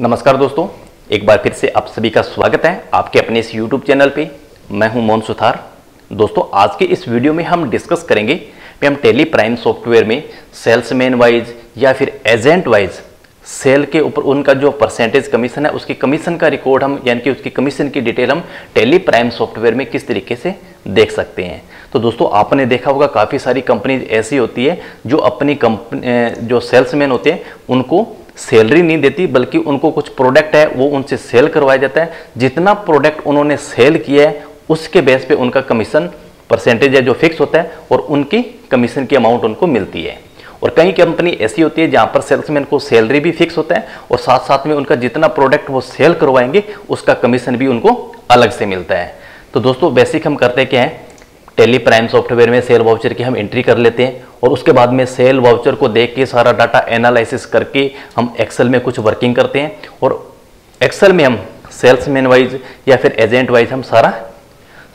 नमस्कार दोस्तों, एक बार फिर से आप सभी का स्वागत है आपके अपने इस YouTube चैनल पे। मैं हूँ मोहन सुथार। दोस्तों, आज के इस वीडियो में हम डिस्कस करेंगे कि हम टेली प्राइम सॉफ्टवेयर में सेल्समैन वाइज या फिर एजेंट वाइज सेल के ऊपर उनका जो परसेंटेज कमीशन है, उसकी कमीशन का रिकॉर्ड हम, यानी कि उसकी कमीशन की डिटेल हम टेली प्राइम सॉफ्टवेयर में किस तरीके से देख सकते हैं। तो दोस्तों, आपने देखा होगा काफ़ी सारी कंपनीज़ ऐसी होती है जो अपनी कंपनी जो सेल्समैन होते हैं, उनको सैलरी नहीं देती, बल्कि उनको कुछ प्रोडक्ट है, वो उनसे सेल करवाया जाता है। जितना प्रोडक्ट उन्होंने सेल किया है, उसके बेस पे उनका कमीशन परसेंटेज है जो फिक्स होता है, और उनकी कमीशन की अमाउंट उनको मिलती है। और कई कंपनी ऐसी होती है, जहाँ पर सेल्समैन को सैलरी भी फिक्स होता है, और साथ साथ में उनका जितना प्रोडक्ट वो सेल करवाएँगे, उसका कमीशन भी उनको अलग से मिलता है। तो दोस्तों, बेसिक हम करते क्या है? टेली प्राइम सॉफ्टवेयर में सेल वाउचर की हम एंट्री कर लेते हैं और उसके बाद में सेल वाउचर को देख के सारा डाटा एनालिसिस करके हम एक्सेल में कुछ वर्किंग करते हैं और एक्सेल में हम सेल्समैन वाइज या फिर एजेंट वाइज हम सारा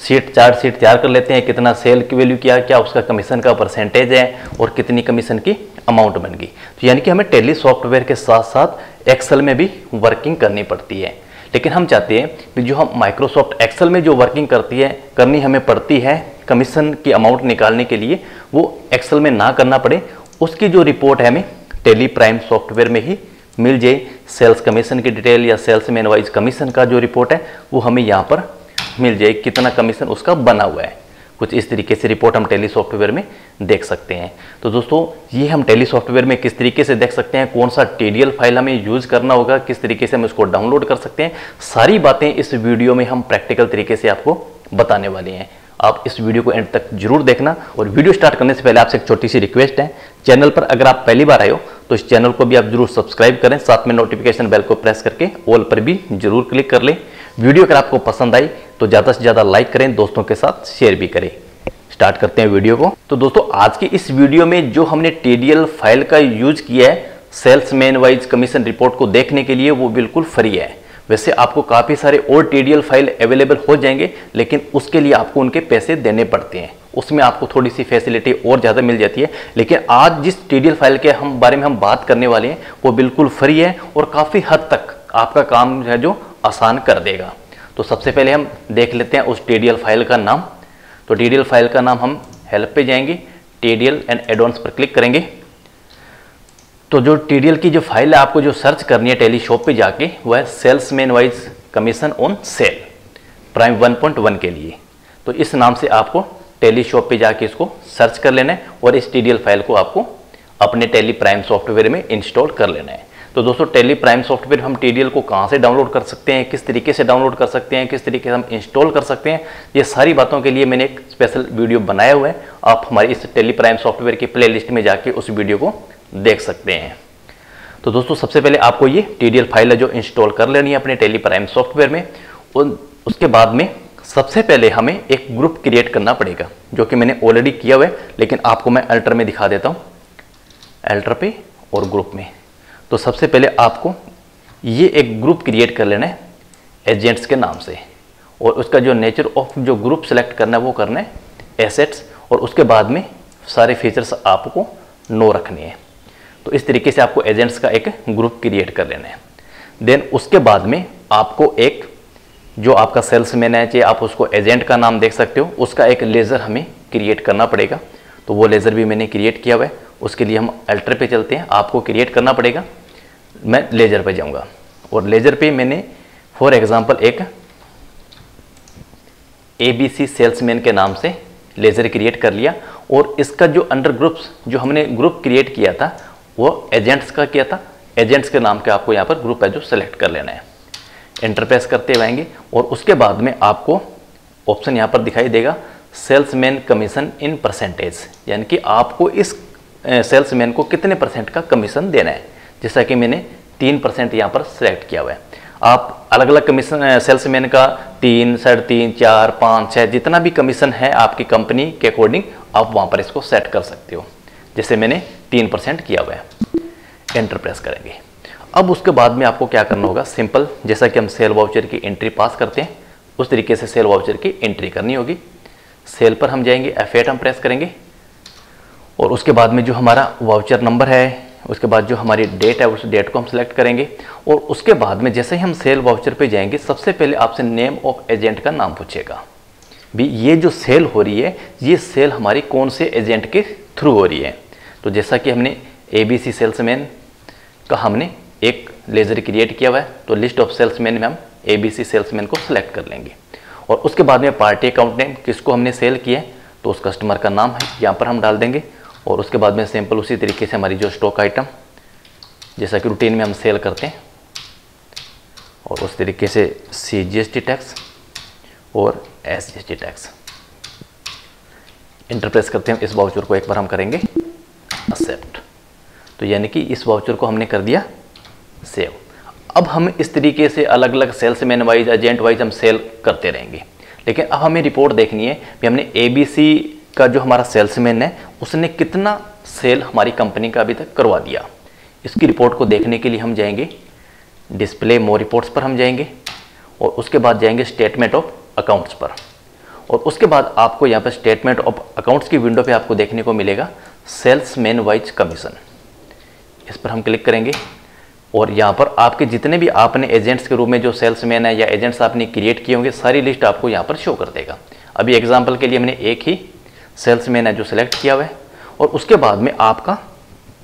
सीट चार्ट सीट तैयार कर लेते हैं, कितना सेल की वैल्यू क्या क्या उसका कमीशन का परसेंटेज है और कितनी कमीशन की अमाउंट बन गई। तो यानी कि हमें टेली सॉफ्टवेयर के साथ साथ एक्सेल में भी वर्किंग करनी पड़ती है। लेकिन हम चाहते हैं कि जो हम माइक्रोसॉफ्ट एक्सेल में जो वर्किंग करती है, करनी हमें पड़ती है कमीशन की अमाउंट निकालने के लिए वो एक्सेल में ना करना पड़े। उसकी जो रिपोर्ट है हमें टेली प्राइम सॉफ्टवेयर में ही मिल जाए। सेल्स कमीशन की डिटेल या सेल्स मैन वाइज कमीशन का जो रिपोर्ट है, वो हमें यहाँ पर मिल जाए। कितना कमीशन उसका बना हुआ है। कुछ इस तरीके से रिपोर्ट हम टेली सॉफ्टवेयर में देख सकते हैं। तो दोस्तों, ये हम टेली सॉफ्टवेयर में किस तरीके से देख सकते हैं कौन सा टीडीएल फ़ाइल हमें यूज़ करना होगा, किस तरीके से हम इसको डाउनलोड कर सकते हैं, सारी बातें इस वीडियो में हम प्रैक्टिकल तरीके से आपको बताने वाले हैं। आप इस वीडियो को एंड तक ज़रूर देखना और वीडियो स्टार्ट करने से पहले आपसे एक छोटी सी रिक्वेस्ट है, चैनल पर अगर आप पहली बार आए हो तो इस चैनल को भी आप ज़रूर सब्सक्राइब करें, साथ में नोटिफिकेशन बेल को प्रेस करके ऑल पर भी ज़रूर क्लिक कर लें। वीडियो अगर आपको पसंद आई तो ज़्यादा से ज़्यादा लाइक करें, दोस्तों के साथ शेयर भी करें। स्टार्ट करते हैं वीडियो को। तो दोस्तों, आज की इस वीडियो में जो हमने टीडीएल फ़ाइल का यूज़ किया है sales man wise commission report को देखने के लिए वो बिल्कुल फ्री है। वैसे आपको काफ़ी सारे और टीडीएल फ़ाइल अवेलेबल हो जाएँगे, लेकिन उसके लिए आपको उनके पैसे देने पड़ते हैं। उसमें आपको थोड़ी सी फैसिलिटी और ज़्यादा मिल जाती है, लेकिन आज जिस टीडीएल फ़ाइल के हम बारे में हम बात करने वाले हैं, वो बिल्कुल फ्री है और काफ़ी हद तक आपका काम है जो आसान कर देगा। तो सबसे पहले हम देख लेते हैं उस टीडीएल फ़ाइल का नाम। तो टीडीएल फ़ाइल का नाम हम हेल्प पे जाएँगे। टीडीएल एंड एडवांस पर क्लिक करेंगे। तो जो टीडीएल की जो फ़ाइल है, आपको जो सर्च करनी है टेली शॉप पे जाके, वो है salesman wise commission on sale prime 1.1 के लिए। तो इस नाम से आपको टेली शॉप पे जाके इसको सर्च कर लेना है और इस टीडीएल फ़ाइल को आपको अपने टेली प्राइम सॉफ्टवेयर में इंस्टॉल कर लेना है। तो दोस्तों टेली प्राइम सॉफ्टवेयर हम टीडीएल को कहाँ से डाउनलोड कर सकते हैं, किस तरीके से डाउनलोड कर सकते हैं, किस तरीके से हम इंस्टॉल कर सकते हैं, ये सारी बातों के लिए मैंने एक स्पेशल वीडियो बनाया हुआ है। आप हमारे इस टेली प्राइम सॉफ्टवेयर की प्ले में जाके उस वीडियो को देख सकते हैं। तो दोस्तों, सबसे पहले आपको ये टीडीएल फ़ाइल है जो इंस्टॉल कर लेनी है अपने टेली प्राइम सॉफ्टवेयर में और उसके बाद में सबसे पहले हमें एक ग्रुप क्रिएट करना पड़ेगा, जो कि मैंने ऑलरेडी किया हुआ है, लेकिन आपको मैं अल्टर में दिखा देता हूँ। अल्टर पे और ग्रुप में। तो सबसे पहले आपको ये एक ग्रुप क्रिएट कर लेना है एजेंट्स के नाम से, और उसका जो नेचर ऑफ़ जो ग्रुप सेलेक्ट करना है वो करना है एसेट्स और उसके बाद में सारे फीचर्स आपको नो रखने हैं। तो इस तरीके से आपको एजेंट्स का एक ग्रुप क्रिएट कर लेना है। देन उसके बाद में आपको एक जो आपका सेल्स मैन है, चाहे आप उसको एजेंट का नाम देख सकते हो, उसका एक लेज़र हमें क्रिएट करना पड़ेगा। तो वो लेज़र भी मैंने क्रिएट किया हुआ है। उसके लिए हम अल्टर पे चलते हैं। आपको क्रिएट करना पड़ेगा। मैं लेजर पे जाऊँगा। और लेजर पे मैंने फॉर एग्जांपल एक ए बी सी सेल्समैन के नाम से लेज़र क्रिएट कर लिया। और इसका जो अंडर ग्रुप्स जो हमने ग्रुप क्रिएट किया था वो एजेंट्स का किया था। एजेंट्स के नाम के आपको यहाँ पर ग्रुप है जो सेलेक्ट कर लेना है। इंटरप्रेस करते हुए और उसके बाद में आपको ऑप्शन यहाँ पर दिखाई देगा सेल्समैन कमीशन इन परसेंटेज यानी कि आपको इस सेल्समैन को कितने परसेंट का कमीशन देना है। जैसा कि मैंने तीन परसेंट यहाँ पर सेलेक्ट किया हुआ है। आप अलग अलग कमीशन सेल्समैन का तीन, साढ़े तीन, चार, पाँच छः जितना भी कमीशन है आपकी कंपनी के अकॉर्डिंग आप वहाँ पर इसको सेट कर सकते हो। जैसे मैंने तीन परसेंट किया हुआ है। एंटर प्रेस करेंगे। अब उसके बाद में आपको क्या करना होगा? सिंपल जैसा कि हम सेल वाउचर की एंट्री पास करते हैं, उस तरीके से सेल वाउचर की एंट्री करनी होगी। सेल पर हम जाएँगे एफ़ हम प्रेस करेंगे। और उसके बाद में जो हमारा वाउचर नंबर है, उसके बाद जो हमारी डेट है, उस डेट को हम सेलेक्ट करेंगे। और उसके बाद में जैसे ही हम सेल वाउचर पे जाएँगे, सबसे पहले आपसे नेम ऑफ़ एजेंट का नाम पूछेगा। भी ये जो सेल हो रही है, ये सेल हमारी कौन से एजेंट के थ्रू हो रही है? तो जैसा कि हमने ए बी सी सेल्समैन का हमने एक लेज़र क्रिएट किया हुआ है तो लिस्ट ऑफ़ सेल्समैन में हम ए बी सी सेल्समैन को सिलेक्ट कर लेंगे। और उसके बाद में पार्टी अकाउंट नेम किसको हमने सेल किया है तो उस कस्टमर का नाम है, यहाँ पर हम डाल देंगे। और उसके बाद में सिंपल उसी तरीके से हमारी जो स्टॉक आइटम जैसा कि रूटीन में हम सेल करते हैं। और उस तरीके से C G S T tax और S G S T tax enterprise करते हैं, इस वाउचर को एक बार हम करेंगे। तो यानी कि इस वाउचर को हमने कर दिया सेव अब हम इस तरीके से अलग अलग sales man wise agent wise हम सेल करते रहेंगे। लेकिन अब हमें रिपोर्ट देखनी है कि हमने एबीसी का जो हमारा सेल्समैन है, उसने कितना सेल हमारी कंपनी का अभी तक करवा दिया। इसकी रिपोर्ट को देखने के लिए हम जाएँगे डिस्प्ले मोर रिपोर्ट्स पर हम जाएँगे, और उसके बाद जाएँगे स्टेटमेंट ऑफ़ अकाउंट्स पर। और उसके बाद आपको यहाँ पर स्टेटमेंट ऑफ़ अकाउंट्स की विंडो पे आपको देखने को मिलेगा सेल्स मैन वाइज कमीशन इस पर हम क्लिक करेंगे। और यहाँ पर आपके जितने भी आपने एजेंट्स के रूप में जो सेल्समैन है या एजेंट्स आपने क्रिएट किए होंगे, सारी लिस्ट आपको यहाँ पर शो कर देगा। अभी एग्ज़ाम्पल के लिए हमने एक ही सेल्समैन है जो सिलेक्ट किया हुआ है और उसके बाद में आपका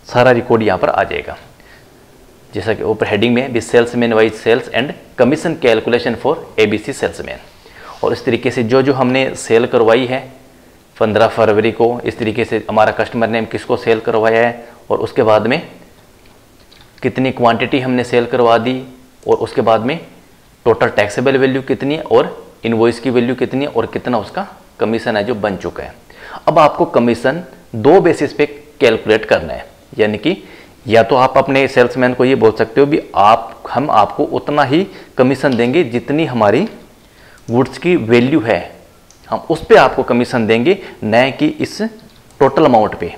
सारा रिकॉर्ड यहाँ पर आ जाएगा। जैसा कि ऊपर हेडिंग में भी salesman wise sales and commission calculation for ABC salesman और इस तरीके से जो जो हमने सेल करवाई है, पंद्रह फरवरी को इस तरीके से हमारा कस्टमर ने किसको सेल करवाया है, और उसके बाद में कितनी क्वांटिटी हमने सेल करवा दी और उसके बाद में टोटल टैक्सेबल वैल्यू कितनी है और इनवॉइस की वैल्यू कितनी है और कितना उसका कमीशन है जो बन चुका है। अब आपको कमीशन दो बेसिस पे कैलकुलेट करना है। यानी कि या तो आप अपने सेल्समैन को ये बोल सकते हो भी आप, हम आपको उतना ही कमीशन देंगे जितनी हमारी गुड्स की वैल्यू है। हम उस पर आपको कमीशन देंगे, न कि इस टोटल अमाउंट पे।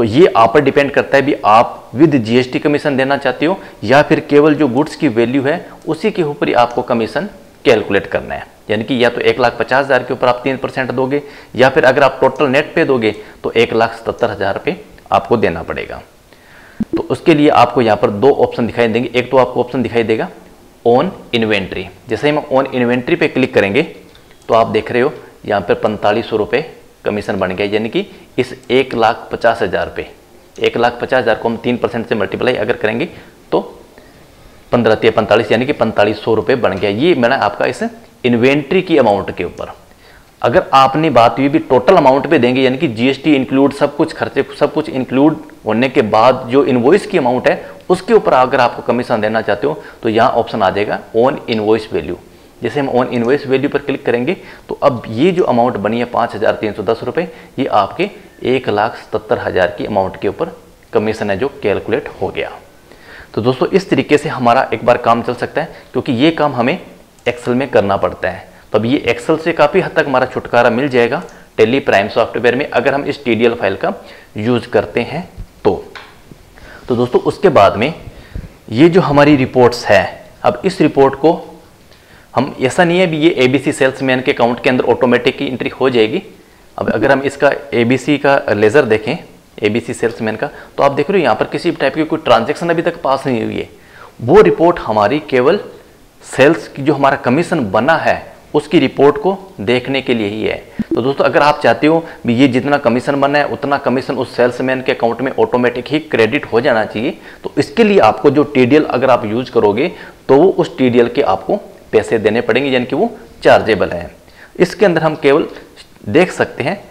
तो ये आप पर डिपेंड करता है भी आप विद जीएसटी कमीशन देना चाहते हो, या फिर केवल जो गुड्स की वैल्यू है, उसी के ऊपर ही आपको कमीशन कैलकुलेट करना है। यानी कि या तो एक लाख पचास हज़ार के ऊपर आप तीन परसेंट दोगे, या फिर अगर आप टोटल नेट पे दोगे तो एक लाख सत्तर हज़ार रुपये आपको देना पड़ेगा। तो उसके लिए आपको यहाँ पर दो ऑप्शन दिखाई देंगे। एक तो आपको ऑप्शन दिखाई देगा ऑन इन्वेंट्री जैसे ही हम ऑन इन्वेंट्री पे क्लिक करेंगे तो आप देख रहे हो, यहाँ पर पैंतालीस सौ रुपये कमीशन बन गया, यानी कि इस एक लाख पचास हज़ार पे। एक लाख पचास हज़ार को हम तीन परसेंट से मल्टीप्लाई अगर करेंगे तो पंद्रह तीन पैंतालीस, यानी कि पैंतालीस सौ रुपये बन गया। ये मैंने आपका इस इन्वेंट्री की अमाउंट के ऊपर। अगर आपने बात हुई भी टोटल अमाउंट पे देंगे, यानी कि जीएसटी इंक्लूड सब कुछ खर्चे, सब कुछ इंक्लूड होने के बाद जो इनवॉइस की अमाउंट है, उसके ऊपर अगर आपको कमीशन देना चाहते हो तो यहाँ ऑप्शन आ जाएगा ऑन इनवॉइस वैल्यू जैसे हम ऑन इनवॉइस वैल्यू पर क्लिक करेंगे तो अब ये जो अमाउंट बनी है पाँच हज़ार तीन सौ दस रुपये ये आपके एक लाख सत्तर हज़ार की अमाउंट के ऊपर कमीशन है जो कैलकुलेट हो गया। तो दोस्तों, इस तरीके से हमारा एक बार काम चल सकता है, क्योंकि ये काम हमें एक्सेल में करना पड़ता है। तो अब ये एक्सेल से काफ़ी हद तक हमारा छुटकारा मिल जाएगा। टेली प्राइम सॉफ्टवेयर में अगर हम इस टी फ़ाइल का यूज़ करते हैं तो। तो दोस्तों, उसके बाद में ये जो हमारी रिपोर्ट्स है, अब इस रिपोर्ट को हम, ऐसा नहीं है भी ये एबीसी सेल्समैन के अकाउंट के अंदर ऑटोमेटिक की एंट्री हो जाएगी। अब अगर हम इसका एबीसी का लेज़र देखें एबीसी सेल्समैन का तो आप देख रहे हो यहाँ पर किसी टाइप की कोई ट्रांजेक्शन अभी तक पास नहीं हुई है। वो रिपोर्ट हमारी केवल सेल्स की जो हमारा कमीशन बना है, उसकी रिपोर्ट को देखने के लिए ही है। तो दोस्तों, अगर आप चाहते हो भी ये जितना कमीशन बना है, उतना कमीशन उस सेल्समैन के अकाउंट में ऑटोमेटिक ही क्रेडिट हो जाना चाहिए तो इसके लिए आपको जो टी अगर आप यूज़ करोगे तो वो उस टी के आपको पैसे देने पड़ेंगे, यानी कि वो चार्जेबल हैं। इसके अंदर हम केवल देख सकते हैं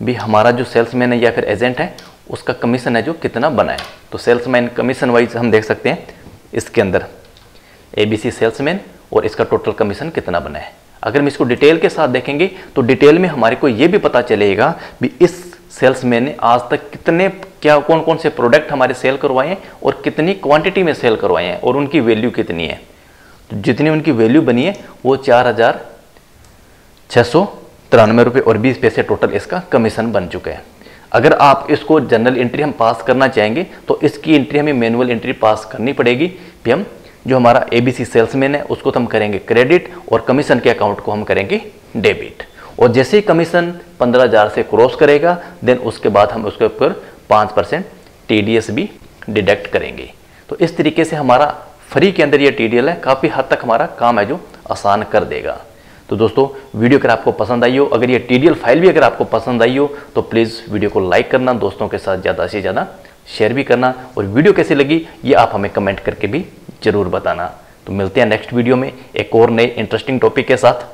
भी हमारा जो सेल्समैन है या फिर एजेंट है, उसका कमीशन है जो कितना बना है। तो सेल्समैन कमीशन वाइज हम देख सकते हैं इसके अंदर। ए बी सी सेल्समैन और इसका टोटल कमीशन कितना बना है। अगर हम इसको डिटेल के साथ देखेंगे तो डिटेल में हमारे को ये भी पता चलेगा भी इस सेल्समैन ने आज तक कितने, क्या कौन कौन से प्रोडक्ट हमारे सेल करवाए हैं और कितनी क्वांटिटी में सेल करवाए हैं और उनकी वैल्यू कितनी है। तो जितनी उनकी वैल्यू बनी है, वो चार हज़ार छः सौ तिरानवे रुपये और बीस पैसे टोटल इसका कमीशन बन चुका है। अगर आप इसको जनरल एंट्री हम पास करना चाहेंगे तो इसकी एंट्री हमें मैनुअल एंट्री पास करनी पड़ेगी। भी हम, जो हमारा ए बी सी सेल्समैन है, उसको तो हम करेंगे क्रेडिट और कमीशन के अकाउंट को हम करेंगे डेबिट और जैसे ही कमीशन पंद्रह हज़ार से क्रॉस करेगा देन उसके बाद हम उसके ऊपर पाँच परसेंट टीडीएस भी डिडक्ट करेंगे। तो इस तरीके से हमारा फ्री के अंदर ये टीडीएल है, काफ़ी हद तक हमारा काम है जो आसान कर देगा। तो दोस्तों, वीडियो अगर आपको पसंद आई हो, अगर ये टीडीएल फ़ाइल भी अगर आपको पसंद आई हो तो प्लीज़ वीडियो को लाइक करना, दोस्तों के साथ ज़्यादा से ज़्यादा शेयर भी करना, और वीडियो कैसी लगी, ये आप हमें कमेंट करके भी ज़रूर बताना। तो मिलते हैं नेक्स्ट वीडियो में एक और नए इंटरेस्टिंग टॉपिक के साथ।